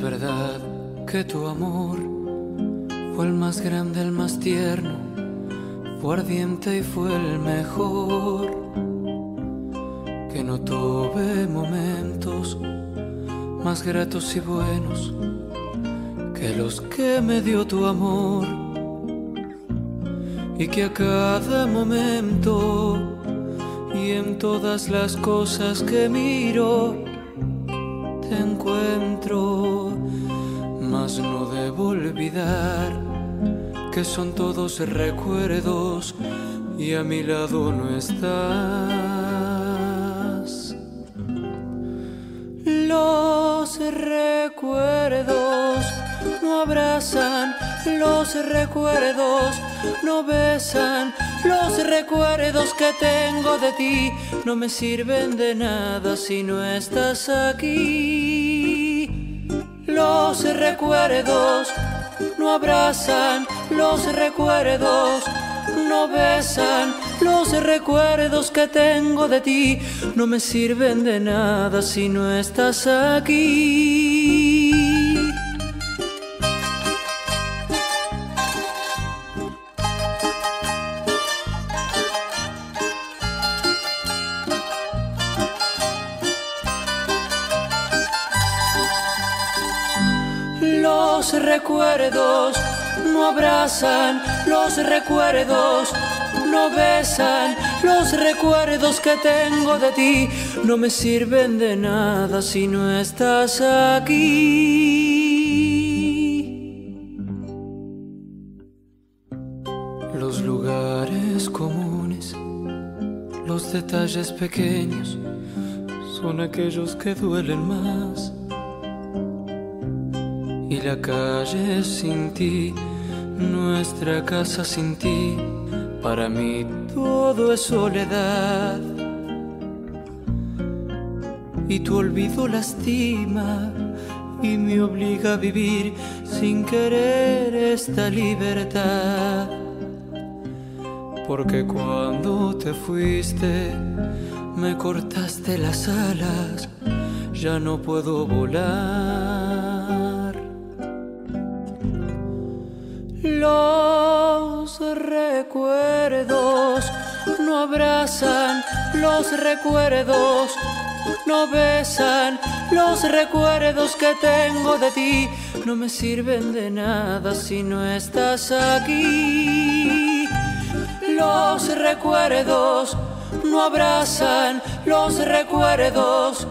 verdad que tu amor fue el más grande, el más tierno, fue ardiente y fue el mejor. Que no tuve momentos más gratos y buenos que los que me dio tu amor. Y que a cada momento y en todas las cosas que miro, te encuentro, mas no debo olvidar que son todos recuerdos y a mi lado no estás. Los recuerdos no abrazan, los recuerdos no besan, los recuerdos que tengo de ti no me sirven de nada si no estás aquí. Los recuerdos no abrazan, los recuerdos no besan, los recuerdos que tengo de ti no me sirven de nada si no estás aquí. Los recuerdos no abrazan, los recuerdos no besan, los recuerdos que tengo de ti no me sirven de nada si no estás aquí. Los lugares comunes, los detalles pequeños, son aquellos que duelen más y la calle sin ti, nuestra casa sin ti, para mí todo es soledad. Y tu olvido lastima y me obliga a vivir sin querer esta libertad. Porque cuando te fuiste, me cortaste las alas, ya no puedo volar. Los recuerdos no abrazan, los recuerdos no besan, los recuerdos que tengo de ti no me sirven de nada si no estás aquí. Los recuerdos no abrazan, los recuerdos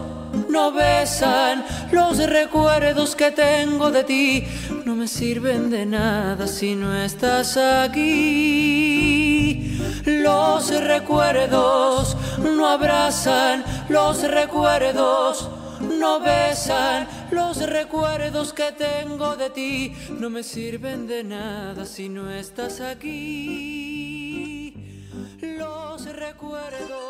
no besan, los recuerdos que tengo de ti no me sirven de nada si no estás aquí. Los recuerdos no abrazan, los recuerdos no besan, los recuerdos que tengo de ti no me sirven de nada si no estás aquí. Los recuerdos